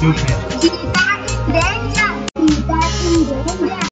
就是。